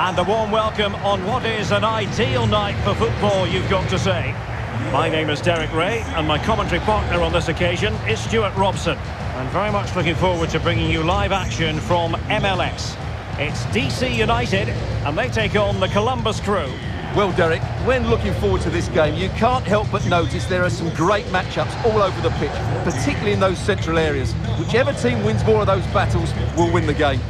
And a warm welcome on what is an ideal night for football, you've got to say. My name is Derek Ray, and my commentary partner on this occasion is Stuart Robson. I'm very much looking forward to bringing you live action from MLS. It's DC United, and they take on the Columbus Crew. Well, Derek, when looking forward to this game, you can't help but notice there are some great matchups all over the pitch, particularly in those central areas. Whichever team wins more of those battles will win the game.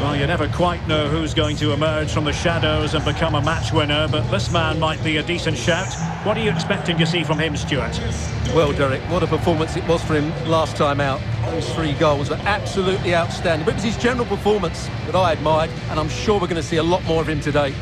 Well, you never quite know who's going to emerge from the shadows and become a match winner, but this man might be a decent shout. What are you expecting to see from him, Stuart? Well, Derek, what a performance it was for him last time out. Those three goals were absolutely outstanding. But it was his general performance that I admired, and I'm sure we're going to see a lot more of him today.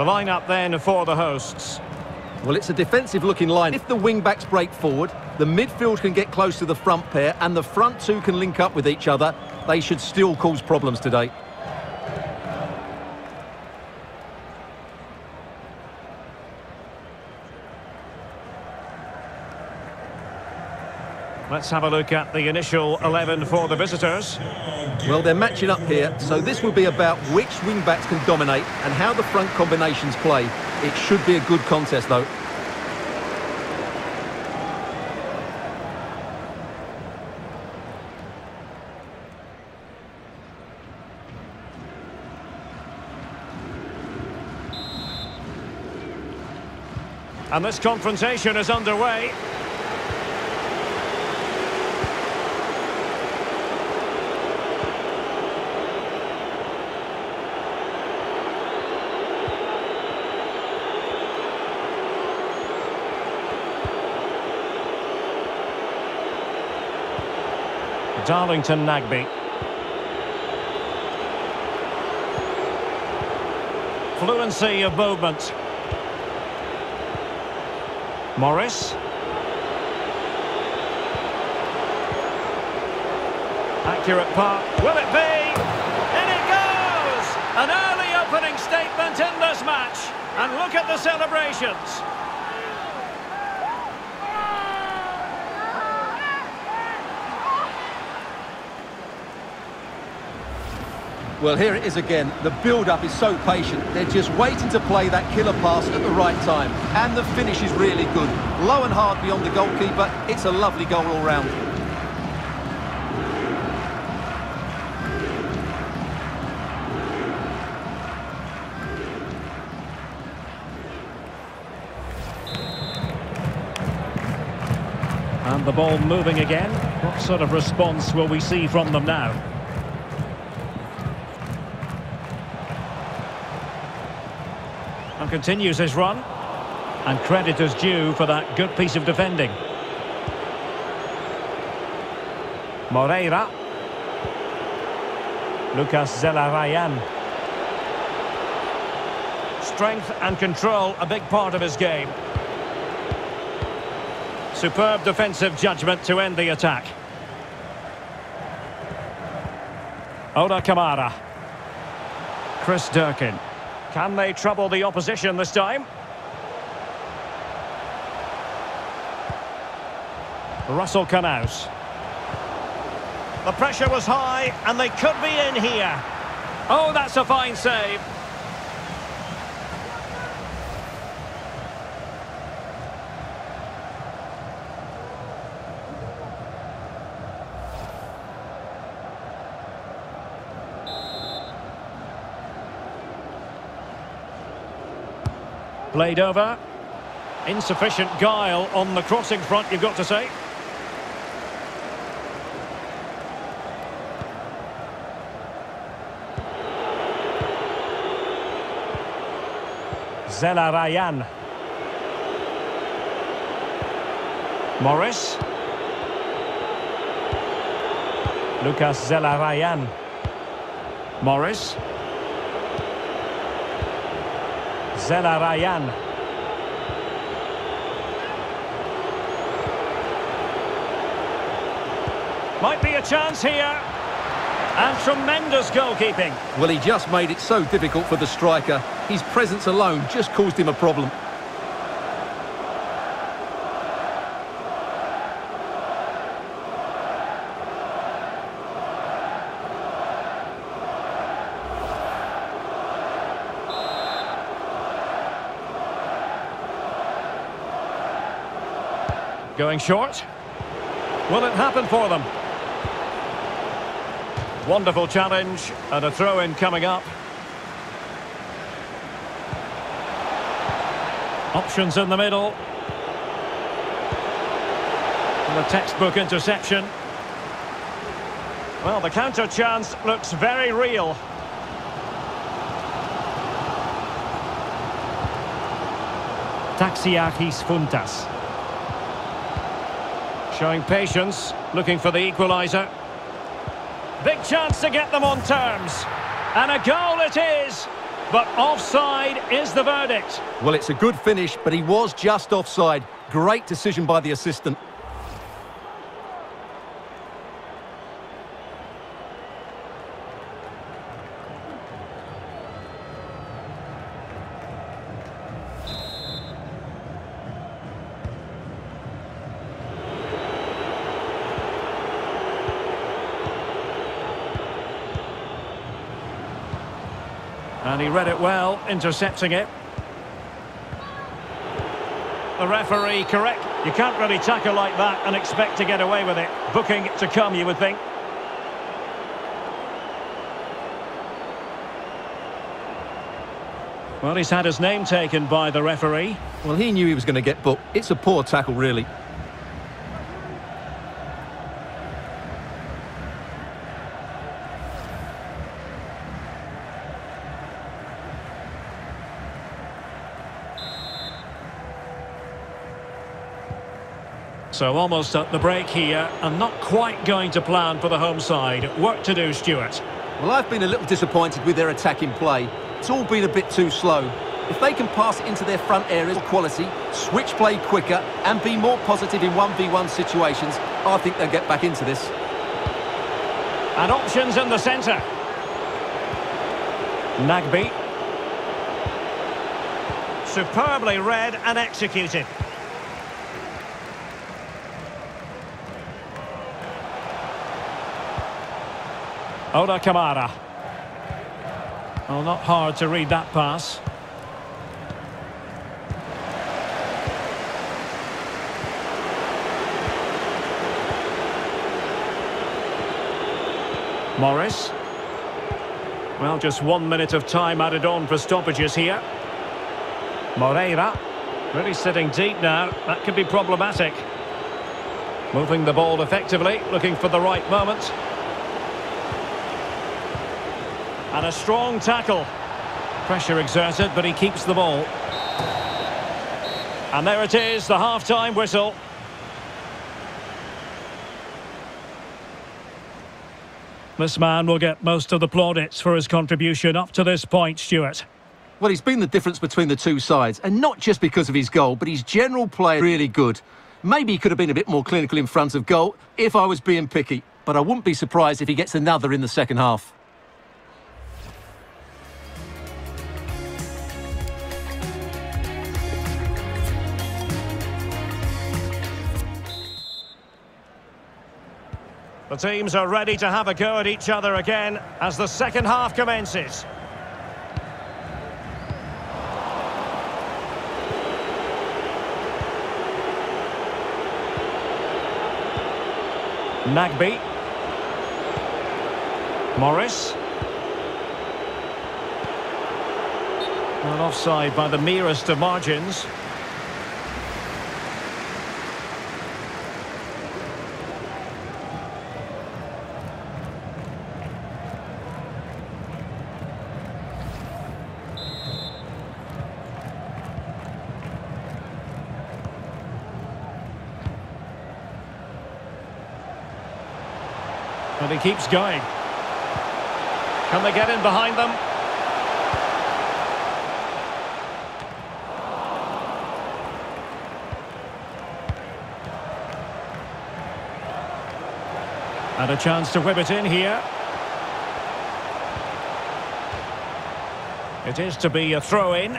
The lineup then for the hosts. Well, it's a defensive-looking line. If the wing-backs break forward, the midfield can get close to the front pair, and the front two can link up with each other. They should still cause problems today. Let's have a look at the initial 11 for the visitors. Well, they're matching up here, so this will be about which wing-backs can dominate and how the front combinations play. It should be a good contest, though. And this confrontation is underway. Darlington Nagbe. Fluency of movement. Morris. Accurate part. Will it be? In it goes! An early opening statement in this match. And look at the celebrations. Well, here it is again. The build-up is so patient. They're just waiting to play that killer pass at the right time. And the finish is really good. Low and hard beyond the goalkeeper. It's a lovely goal all round. And the ball moving again. What sort of response will we see from them now? Continues his run. And credit is due for that good piece of defending. Moreira. Lucas Zelarayan. Strength and control, a big part of his game. Superb defensive judgment to end the attack. Ola Kamara. Chris Durkin. Can they trouble the opposition this time? Russell Canouse. The pressure was high, and they could be in here. Oh, that's a fine save. Played over. Insufficient guile on the crossing front, you've got to say. Zelarayan. Morris. Lucas Zelarayan. Morris. Zelarayan. Might be a chance here. And tremendous goalkeeping. Well, he just made it so difficult for the striker. His presence alone just caused him a problem. Going short. Will it happen for them? Wonderful challenge and a throw-in coming up. Options in the middle. And a textbook interception. Well, the counter chance looks very real. Taxiarchis Fountas. Showing patience, looking for the equaliser. Big chance to get them on terms. And a goal it is. But offside is the verdict. Well, it's a good finish, but he was just offside. Great decision by the assistant. And he read it well, intercepting it. The referee correct. You can't really tackle like that and expect to get away with it. Booking to come, you would think. Well, he's had his name taken by the referee. Well, he knew he was going to get booked. It's a poor tackle, really. So almost at the break here, and not quite going to plan for the home side. Work to do, Stuart. Well, I've been a little disappointed with their attacking play. It's all been a bit too slow. If they can pass it into their front areas quality, switch play quicker, and be more positive in 1v1 situations, I think they'll get back into this. And options in the centre. Nagbe. Superbly read and executed. Ola Kamara. Well, not hard to read that pass. Morris. Well, just one minute of time added on for stoppages here. Moreira. Really sitting deep now. That could be problematic. Moving the ball effectively, looking for the right moment. And a strong tackle. Pressure exerted, but he keeps the ball. And there it is, the half-time whistle. This man will get most of the plaudits for his contribution up to this point, Stuart. Well, he's been the difference between the two sides, and not just because of his goal, but his general play really good. Maybe he could have been a bit more clinical in front of goal if I was being picky, but I wouldn't be surprised if he gets another in the second half. The teams are ready to have a go at each other again as the second half commences. Nagbe. Morris. Well, offside by the merest of margins. And he keeps going. Can they get in behind them? And a chance to whip it in here. It is to be a throw-in.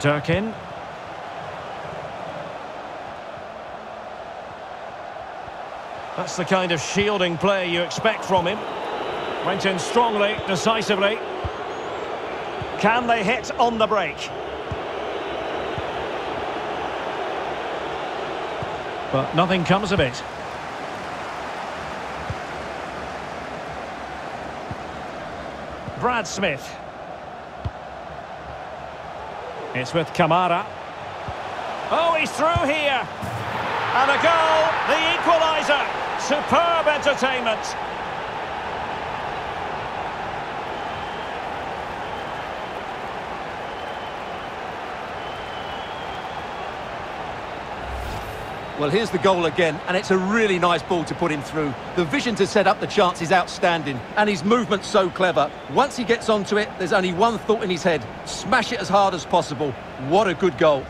Durkin. That's the kind of shielding play you expect from him. Went in strongly, decisively. Can they hit on the break? But nothing comes of it. Brad Smith. It's with Kamara. Oh, he's through here. And a goal, the equaliser. Superb entertainment. Well, here's the goal again, and it's a really nice ball to put him through. The vision to set up the chance is outstanding, and his movement's so clever. Once he gets onto it, there's only one thought in his head. Smash it as hard as possible. What a good goal.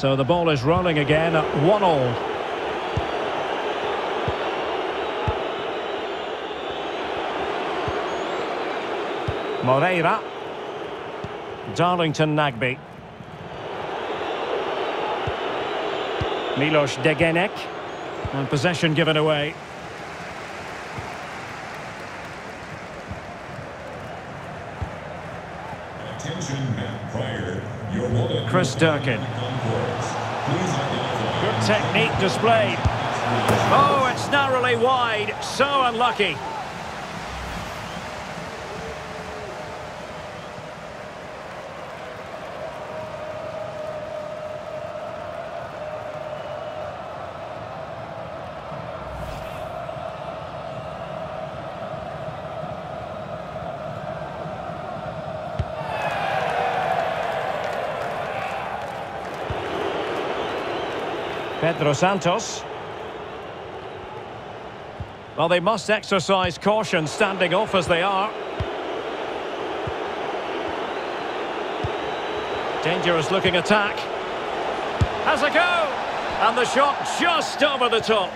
So the ball is rolling again at one all. Moreira. Darlington Nagbe. Milos Degenek. And possession given away. Attention, Matt Pryor. Your wallet. Chris Durkin. Good technique displayed. Oh, it's narrowly wide. So unlucky. Pedro Santos. Well, they must exercise caution standing off as they are. Dangerous looking attack. Has a go! And the shot just over the top.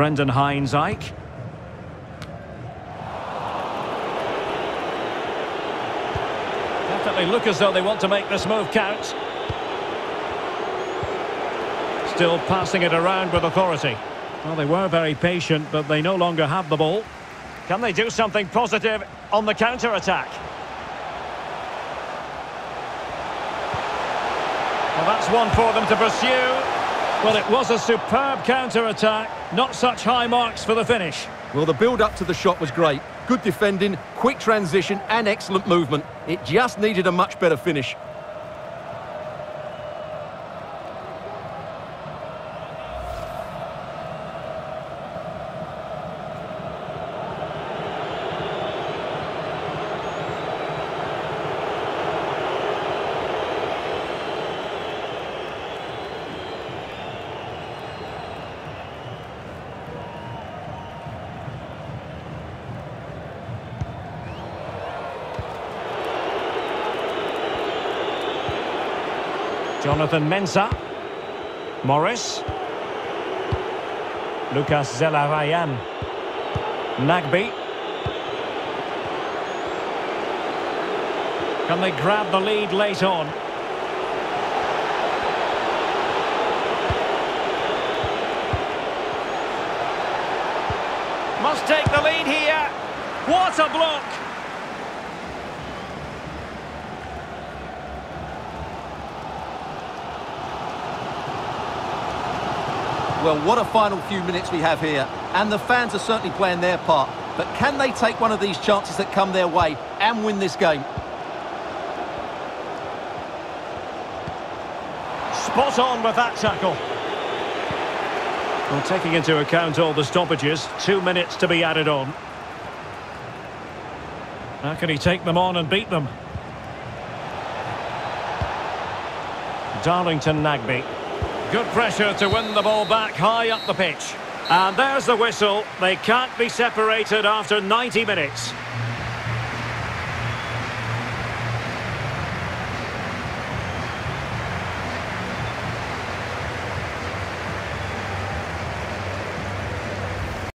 Brendan Hines Ike. Definitely look as though they want to make this move count. Still passing it around with authority. Well, they were very patient, but they no longer have the ball. Can they do something positive on the counter-attack? Well, that's one for them to pursue. Well, it was a superb counter-attack. Not such high marks for the finish. Well, the build-up to the shot was great. Good defending, quick transition and excellent movement. It just needed a much better finish. Jonathan Mensah. Morris. Lucas Zelarayan. Nagbe. Can they grab the lead late on? Must take the lead here. What a block! Well, what a final few minutes we have here. And the fans are certainly playing their part. but can they take one of these chances that come their way and win this game? Spot on with that tackle. Well, taking into account all the stoppages, two minutes to be added on. How can he take them on and beat them? Darlington Nagbe. Good pressure to win the ball back high up the pitch. And there's the whistle. They can't be separated after 90 minutes.